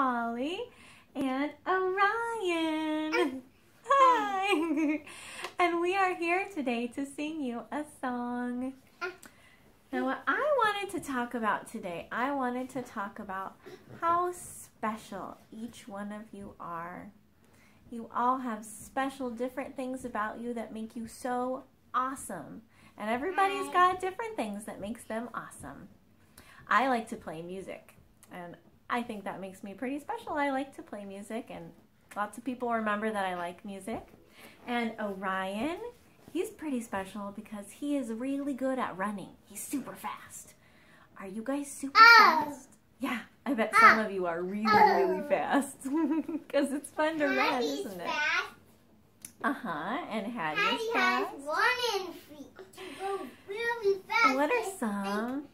Molly and Orion. Ah. Hi! And we are here today to sing you a song. Ah. Now, what I wanted to talk about today, I wanted to talk about how special each one of you are. You all have special, different things about you that make you so awesome. And everybody's mm. got different things that makes them awesome. I like to play music, and I think that makes me pretty special. I like to play music, and lots of people remember that I like music. And Orion, he's pretty special because he is really good at running. He's super fast. Are you guys super Oh. fast? Yeah, I bet some of you are really, really fast because it's fun to run, isn't it? fast. Uh huh. And Hattie is Hattie has fast. running feet. Goes really fast. And what are some?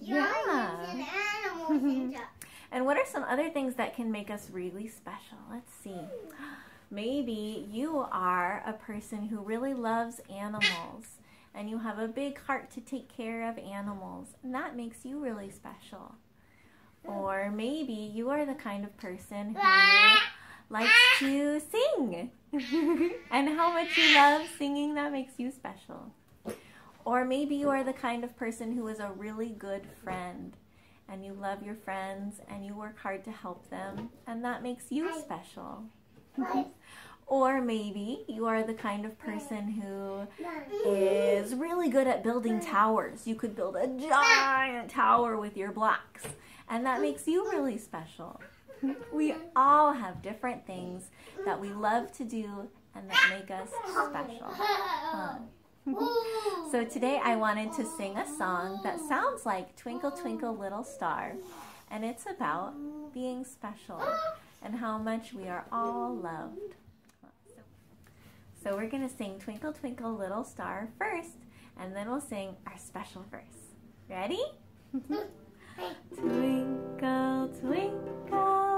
Yeah animals and stuff. And what are some other things that can make us really special? Let's see. Maybe you are a person who really loves animals and you have a big heart to take care of animals, and that makes you really special. Or maybe you are the kind of person who likes to sing. and how much you love singing, that makes you special. Or maybe you are the kind of person who is a really good friend and you love your friends and you work hard to help them, and that makes you special. Or maybe you are the kind of person who is really good at building towers. You could build a giant tower with your blocks, and that makes you really special. We all have different things that we love to do and that make us special. So today I wanted to sing a song that sounds like Twinkle Twinkle Little Star, and it's about being special and how much we are all loved. So we're going to sing Twinkle Twinkle Little Star first, and then we'll sing our special verse. Ready? Twinkle, twinkle,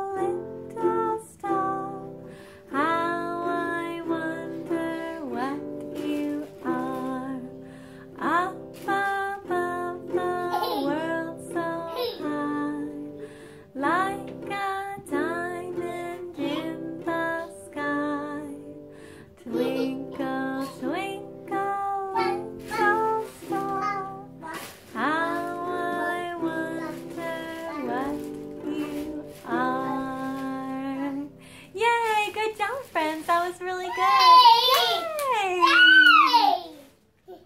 Yay! Job, friends. That was really good. Yay!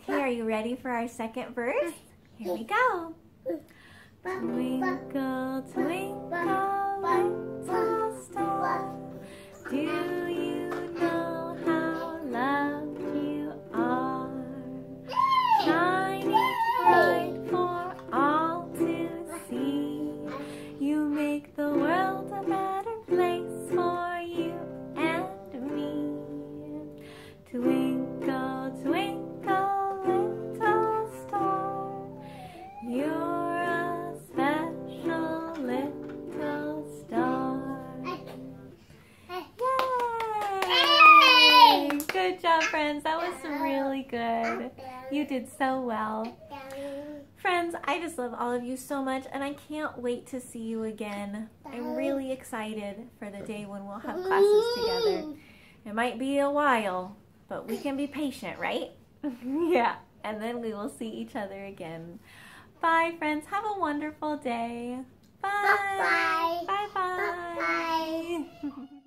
Okay, are you ready for our second verse? Here we go. Twinkle, twinkle, Good job, friends. That was really good. You did so well. Friends, I just love all of you so much, and I can't wait to see you again. I'm really excited for the day when we'll have classes together. It might be a while, but we can be patient, right? yeah, and then we will see each other again. Bye, friends. Have a wonderful day. Bye. Bye-bye. Bye-bye.